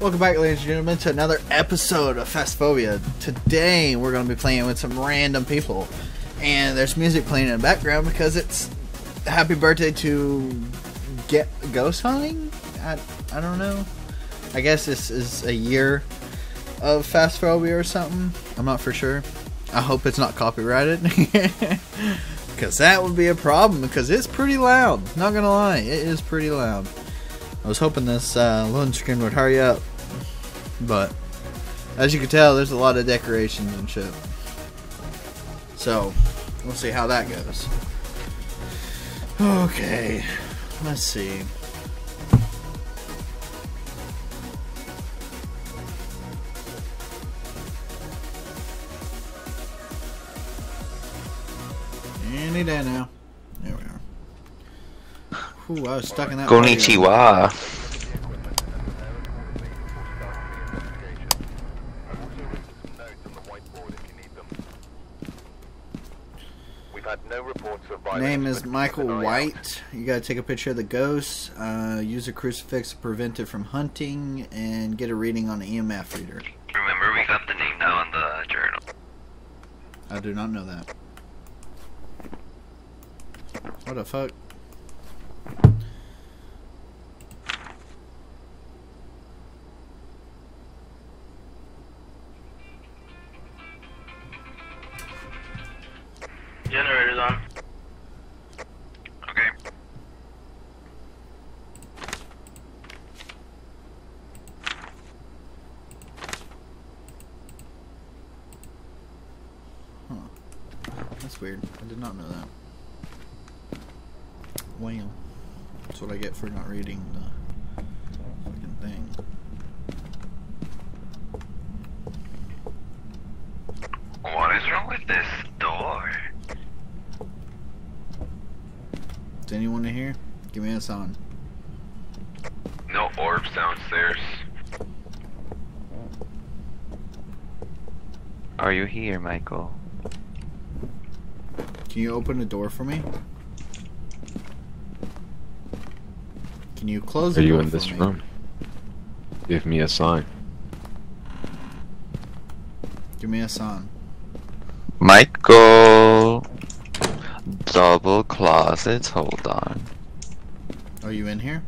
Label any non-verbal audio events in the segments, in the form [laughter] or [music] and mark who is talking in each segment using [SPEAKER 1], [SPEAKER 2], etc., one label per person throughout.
[SPEAKER 1] Welcome back, ladies and gentlemen, to another episode of Phasmophobia. Today, we're going to be playing with some random people. And there's music playing in the background because it's happy birthday to get ghost hunting? I, I don't know. I guess this is a year of Phasmophobia or something. I'm not for sure. I hope it's not copyrighted. [laughs] Because that would be a problem because it's pretty loud. Not going to lie, it is pretty loud. I was hoping this uh, loan screen would hurry up. But, as you can tell, there's a lot of decorations and shit. So, we'll see how that goes. Okay, let's see. Any day now. There we are. Ooh, I was stuck in that. radio.
[SPEAKER 2] Konnichiwa.
[SPEAKER 1] Name is Michael White. You gotta take a picture of the ghost, uh, use a crucifix to prevent it from hunting, and get a reading on the EMF reader.
[SPEAKER 2] Remember, we got the name now on the journal.
[SPEAKER 1] I do not know that. What the fuck? That's weird. I did not know that. Well, that's what I get for not reading the fucking thing.
[SPEAKER 2] What is wrong with this door?
[SPEAKER 1] Is anyone in here? Give me a sign.
[SPEAKER 2] No orbs downstairs. Are you here, Michael?
[SPEAKER 1] Can you open the door for me? Can you close the
[SPEAKER 3] Are you in
[SPEAKER 1] for
[SPEAKER 3] this
[SPEAKER 1] me?
[SPEAKER 3] room? Give me a sign.
[SPEAKER 1] Give me a sign.
[SPEAKER 2] Michael! Double closets, hold on.
[SPEAKER 1] Are you in here?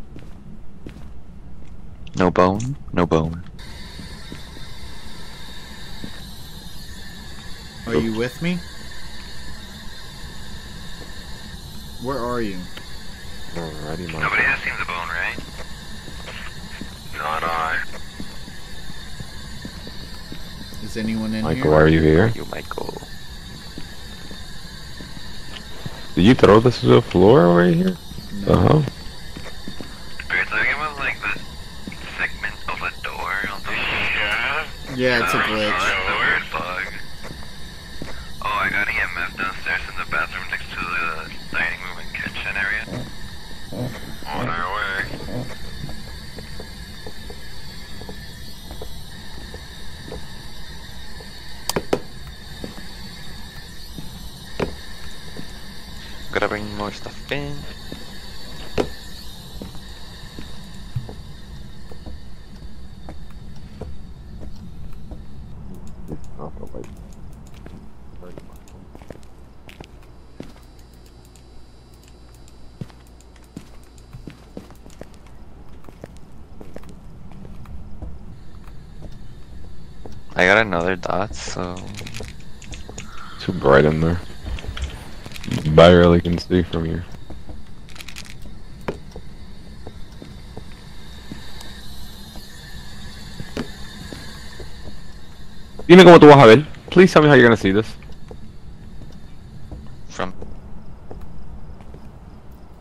[SPEAKER 2] No bone? No bone.
[SPEAKER 1] Are you with me? Where are you?
[SPEAKER 3] Alrighty,
[SPEAKER 2] Nobody has seen the bone, right? Not I.
[SPEAKER 1] Is anyone in
[SPEAKER 3] Michael,
[SPEAKER 1] here?
[SPEAKER 3] Michael, are you here?
[SPEAKER 2] You, Michael.
[SPEAKER 3] Did you throw this to the floor right here?
[SPEAKER 1] No.
[SPEAKER 3] Uh huh.
[SPEAKER 2] Are you like the segment of a door Yeah.
[SPEAKER 1] Yeah, it's a
[SPEAKER 2] Oh,
[SPEAKER 1] glitch.
[SPEAKER 2] that's a weird bug. Oh, I got EMF downstairs in the bathroom next to the dining room and kitchen area. On our way. Gotta bring more stuff in. I got another dot, so
[SPEAKER 3] Too bright in there. Barely can see from here. Dime cómo tú vas a ver. Please tell me how you're gonna see this.
[SPEAKER 2] from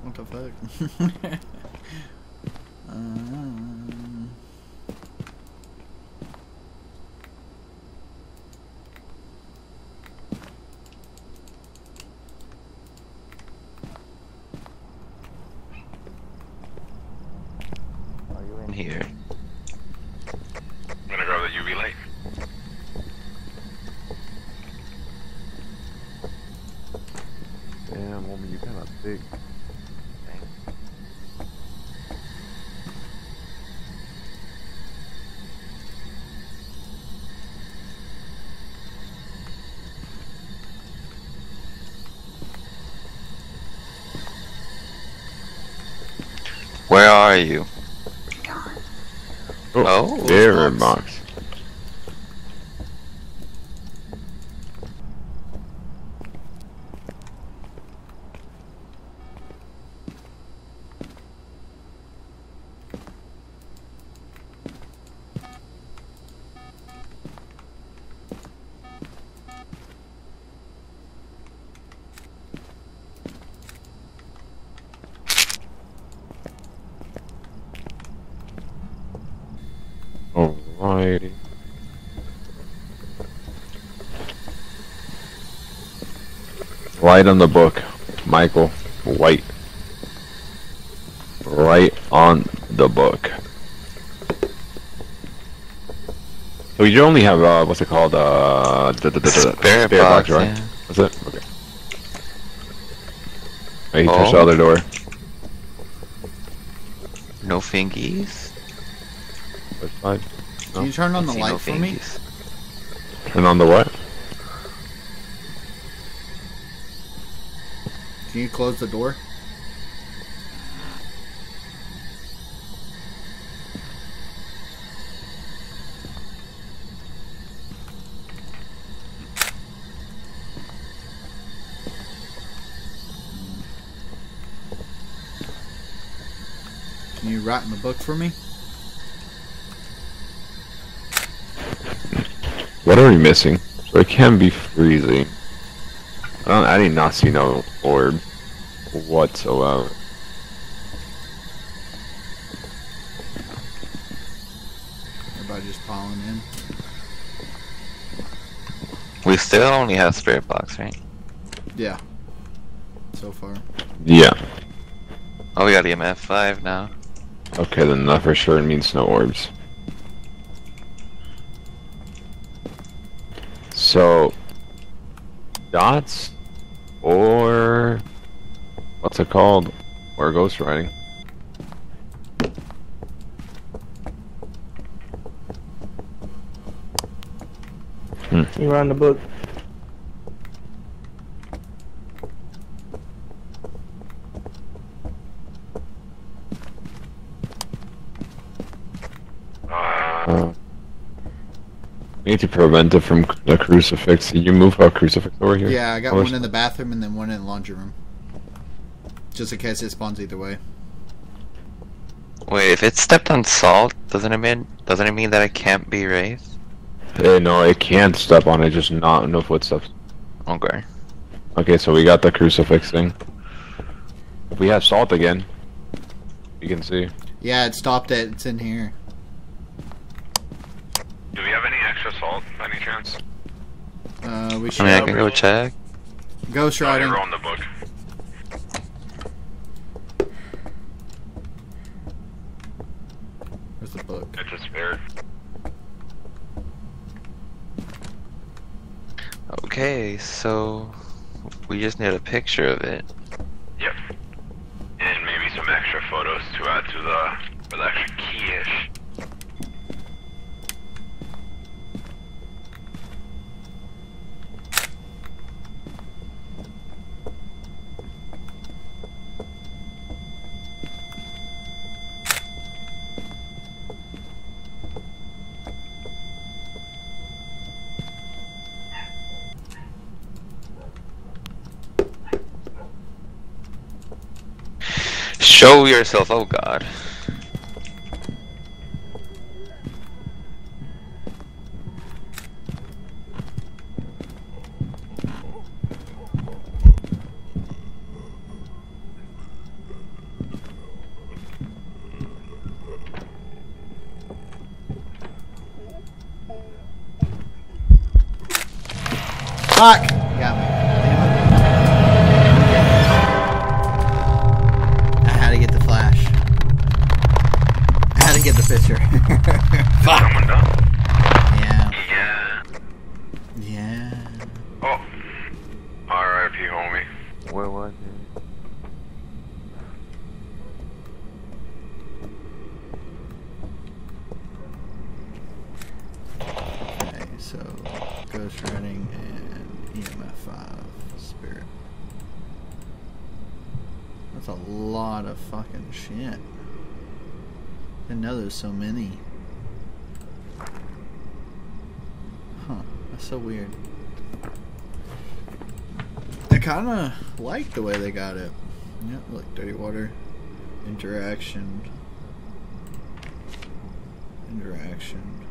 [SPEAKER 1] What the fuck? [laughs]
[SPEAKER 2] Uh, here.
[SPEAKER 4] I'm gonna grab UV light. Damn, woman, you're kinda.
[SPEAKER 2] Where are you? Oh,
[SPEAKER 3] oh
[SPEAKER 1] box.
[SPEAKER 3] box. Alrighty. Right on the book, Michael. White. Right on the book. So you only have uh, what's it called? Uh, the, the, the, the
[SPEAKER 2] Spirit box,
[SPEAKER 3] right?
[SPEAKER 2] yeah.
[SPEAKER 3] That's it. Okay. Hey, you
[SPEAKER 2] Oh.
[SPEAKER 3] touch the other door.
[SPEAKER 2] No fingies.
[SPEAKER 3] Which side?
[SPEAKER 1] Can you turn on the light
[SPEAKER 2] no
[SPEAKER 1] for me?
[SPEAKER 2] fingies.
[SPEAKER 3] Turn on the what?
[SPEAKER 1] Can you close the door? Can you write in the book for me?
[SPEAKER 3] What are we missing? So it can be freezing. I, don't, I did not see no orb whatsoever.
[SPEAKER 1] Everybody just piling in.
[SPEAKER 2] We still only have spirit box, right?
[SPEAKER 1] Yeah. So far.
[SPEAKER 3] Yeah.
[SPEAKER 2] Oh, we got EMF five now.
[SPEAKER 3] Okay, then that for sure means no orbs. So, dots or what's it called? Or ghost writing? Hmm.
[SPEAKER 5] You around the book.
[SPEAKER 3] Uh, we need to prevent it from the crucifix. Did you move a crucifix over here?
[SPEAKER 1] Yeah, I got one in the bathroom and then one in the laundry room. Just in case it spawns either way.
[SPEAKER 2] Wait, if it stepped on salt, doesn't it mean doesn't it mean that it can't be raised?
[SPEAKER 3] Eh, no, it can't step on it, just not no footsteps.
[SPEAKER 2] Okay.
[SPEAKER 3] Okay, so we got the crucifix thing. If we have salt again, you can see.
[SPEAKER 1] Yeah, it stopped it. It's in here.
[SPEAKER 4] Do we have any extra salt by any chance?
[SPEAKER 1] Uh, we
[SPEAKER 2] I mean, I can go check.
[SPEAKER 1] ghost writing.
[SPEAKER 4] you're on the book.
[SPEAKER 1] Where's the book?
[SPEAKER 4] It's a spirit.
[SPEAKER 2] Okay, so we just need a picture of it.
[SPEAKER 4] Yep. And maybe some extra photos to add to the, for the extra key-ish.
[SPEAKER 2] Show yourself, oh god.
[SPEAKER 1] Fuck! Got me. Get the picture. [laughs] Fuck!
[SPEAKER 4] Someone done?
[SPEAKER 1] Yeah.
[SPEAKER 4] Yeah.
[SPEAKER 1] Yeah.
[SPEAKER 4] Oh. R.I.P. homie.
[SPEAKER 2] Where was it?
[SPEAKER 1] Okay, so Ghost Writing and EMF 5 Spirit. That's a lot of fucking shit. Didn't know there's so many. Huh. That's so weird. I kind of like the way they got it. Yeah, look, dirty water, interaction, interaction,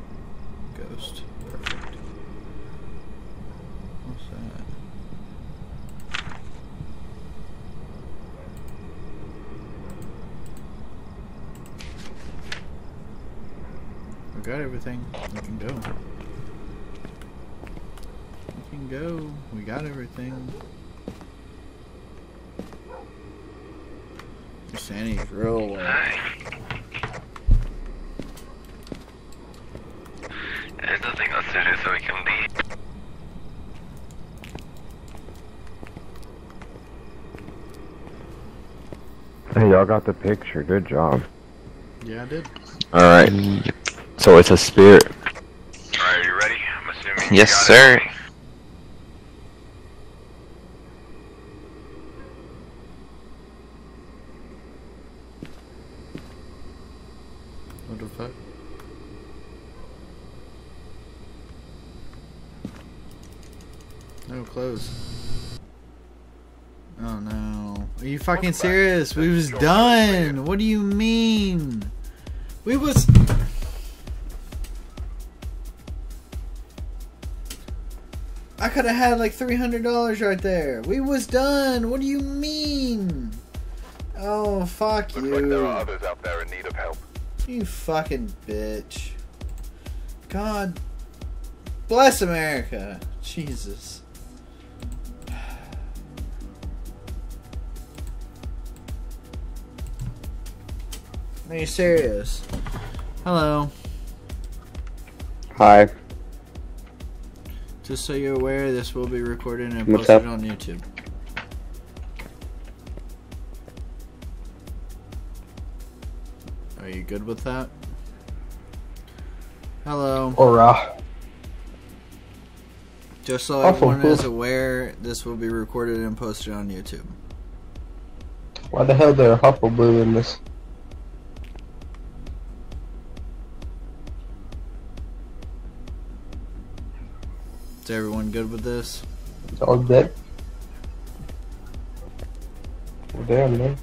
[SPEAKER 1] ghost. Perfect. What's that? We got everything. We can go. We can go. We got everything. Sandy's real. Uh,
[SPEAKER 4] There's nothing else to do, so we can leave.
[SPEAKER 3] Hey, y'all got the picture. Good job.
[SPEAKER 1] yeah, I did.
[SPEAKER 3] All right.
[SPEAKER 2] Yep.
[SPEAKER 3] So it's a spirit.
[SPEAKER 4] Alright, you ready? I'm assuming. you
[SPEAKER 2] Yes,
[SPEAKER 4] got
[SPEAKER 2] sir.
[SPEAKER 4] it.
[SPEAKER 1] What the fuck? No close. Oh no. Are you fucking serious? We was done. What do you mean? We was I could have had like three hundred dollars right there. We was done. What do you mean? Oh fuck
[SPEAKER 6] Looks
[SPEAKER 1] you.
[SPEAKER 6] like there are others out there in need of help.
[SPEAKER 1] You fucking bitch. God bless America. Jesus. Are you serious? Hello.
[SPEAKER 3] Hi.
[SPEAKER 1] Just so you're aware, this will be recorded and
[SPEAKER 3] What's
[SPEAKER 1] posted
[SPEAKER 3] up?
[SPEAKER 1] on YouTube. Are you good with that? Hello.
[SPEAKER 5] Ora.
[SPEAKER 1] Just so
[SPEAKER 5] Awful
[SPEAKER 1] everyone is aware, this will be recorded and posted on YouTube.
[SPEAKER 5] Why the hell there a Huffle Blue in this?
[SPEAKER 1] Is everyone good with this?
[SPEAKER 5] It's all good. Well, damn, man.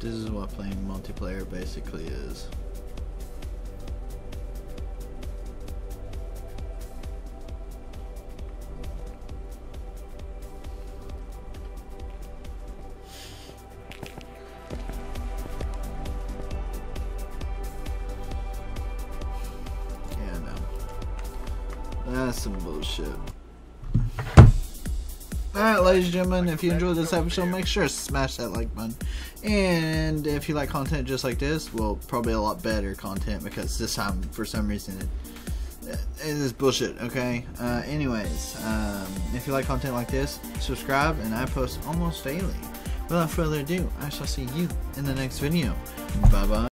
[SPEAKER 1] This is what playing multiplayer basically is. That's some bullshit. Alright, ladies and gentlemen, if you enjoyed this episode, make sure to smash that like button. And if you like content just like this, well, probably a lot better content because this time, for some reason, it, it is bullshit, okay? Uh, anyways, um, if you like content like this, subscribe, and I post almost daily. Without further ado, I shall see you in the next video. Bye bye.